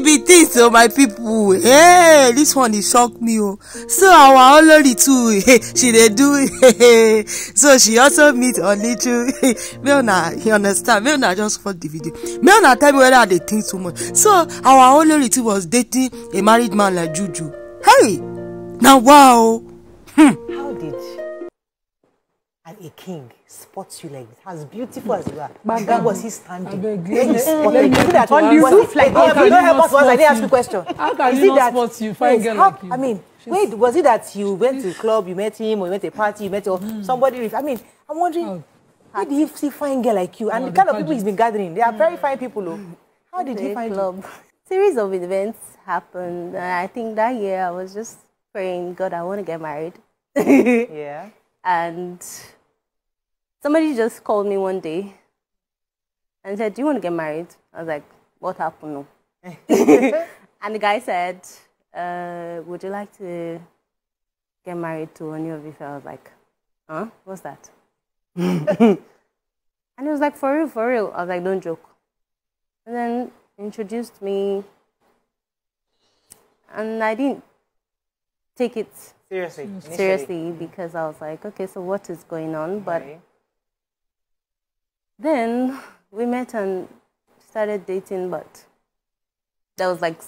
be this oh my people. Hey this one dey shock me oh. So our olori too she dey do so she also meet onichu make una you understand? Make una just watch the video. Make una tell me whether i dey think too much. So our olori too was dating a married man like juju. Hey na wow. hmm. And a king spot you like this, as beautiful as you are? Where was he standing? Abeg, Where he spotted you? me- Is it that on the was roof it- like Oh, that, you don't help us once I didn't spot ask you you? question. How can Is you not spot you, fine girl like you? I mean, wait, was it that you went to a club, you met him, or you went to a party, you met or hmm. somebody? I mean, I'm wondering, Oh. how did he see fine girl like you? And Oh, the the kind of people pageant. he's been gathering, they are very fine people. Oh. How did he find you? club. Series of events happened, and I think that year I was just praying, God, I want to get married. Yeah. and somebody just called me one day and said, "Do you want to get married?" I was like, "What happened?" No. and the guy said, uh, "Would you like to get married to Oni of Ife?" I was like, "Huh? What's that?" and he was like, "For real, for real." I was like, "Don't joke." And then introduced me, and I didn't take it Seriously. initially. seriously because I was like, okay, so what is going on? But. Then we met and started dating, but there was like